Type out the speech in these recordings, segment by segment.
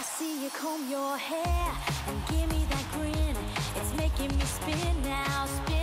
I see you comb your hair and give me that grin. It's making me spin now, spin.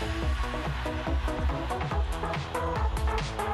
Thank you.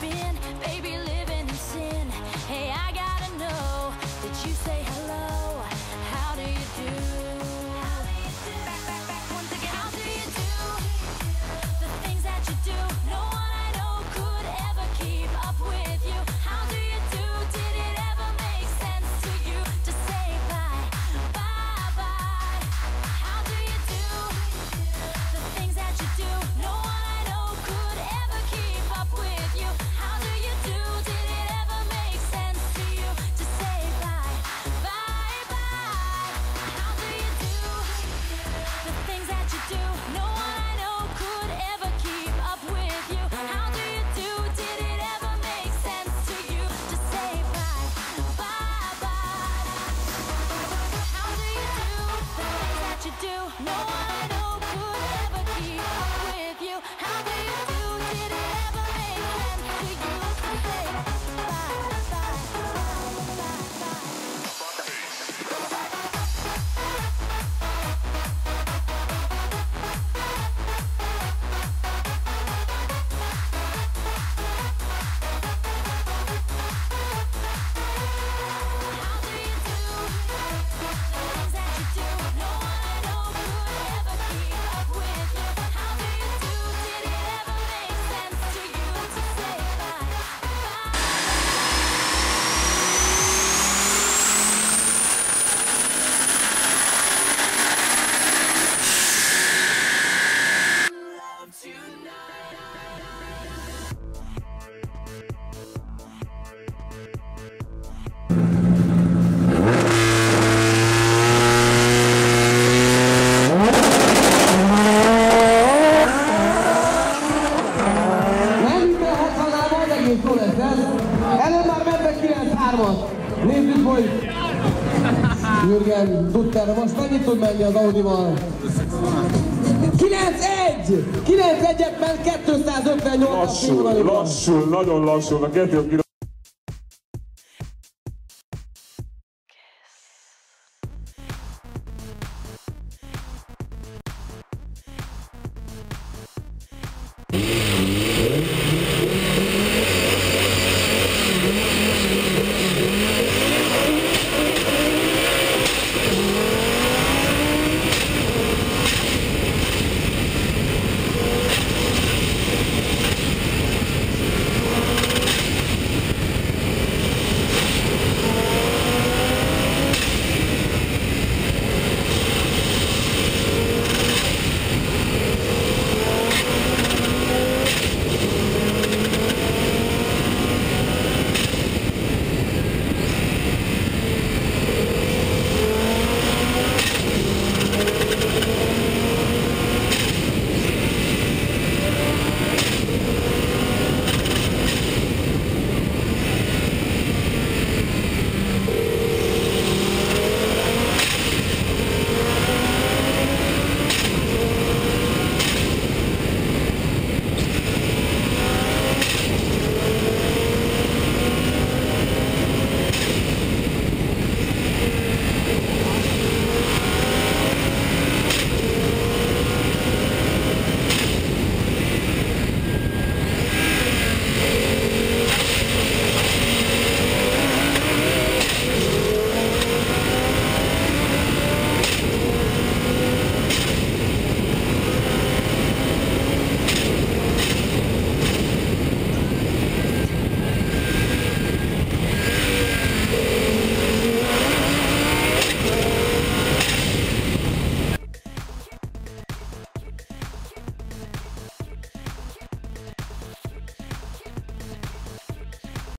been, baby, living in sin. Hey, I gotta know that you say. elég jó lesz ez. Előbb már mentek 9-3-at. Nézzük, hogy Jürgen Dutter most mennyit tud menni az Audival. 9-1! 9-1-et ment 258 Lassul, lassul, nagyon lassul. A 2